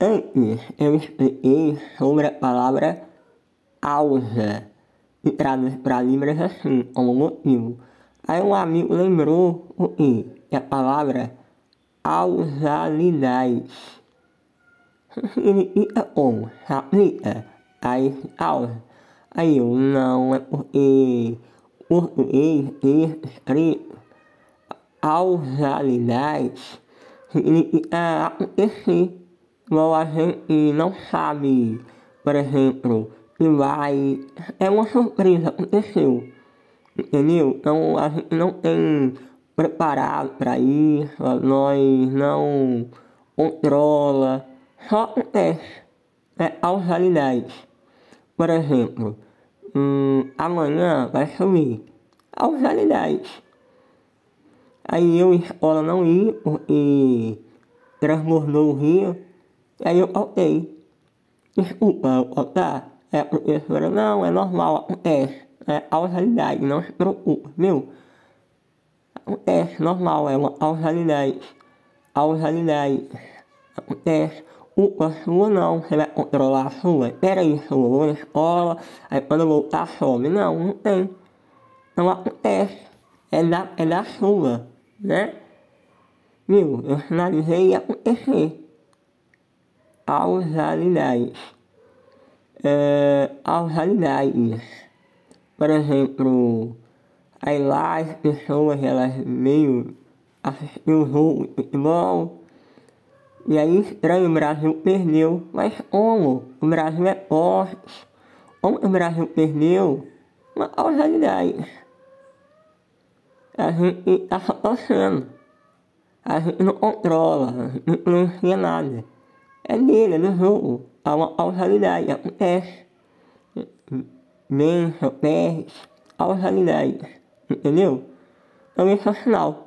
Antes eu expliquei sobre a palavra ausa e traduz para Libras assim, como motivo. Aí um amigo lembrou o que? Que a palavra ausalidade significa como? Se aplica a esse ausa. Aí eu, não, é porque português escrito ausalidade significa acontecer. Igual a gente não sabe, por exemplo, que vai. É uma surpresa, aconteceu. Entendeu? Então a gente não tem preparado para isso, nós não controla, só acontece. É causalidade. Por exemplo, hum, amanhã vai chover. Causalidade. Aí eu escola não ir porque transbordou o rio. Aí eu faltei. Desculpa, eu faltar. É a professora, não, é normal, acontece. É causalidade, não se preocupe, viu? Acontece, normal, é uma causalidade. Causalidade. Acontece. Upa, sua não, você vai controlar a sua. Pera aí, sua, vou na escola, aí quando eu voltar some. Não, não tem. Não acontece. É da, é da sua, né? Viu? Eu finalizei e acontecer causalidades. É, causalidades. Por exemplo, aí lá as pessoas elas meio assistiam o jogo de futebol. E aí estranho, o Brasil perdeu. Mas como? O Brasil é forte. Como o Brasil perdeu? Uma causalidade. A gente está só torcendo. A gente não controla, a gente não influencia nada é dele, é do jogo. Há uma causalidade, acontece. Benção, perde, causalidade. Entendeu? Então esse é o sinal.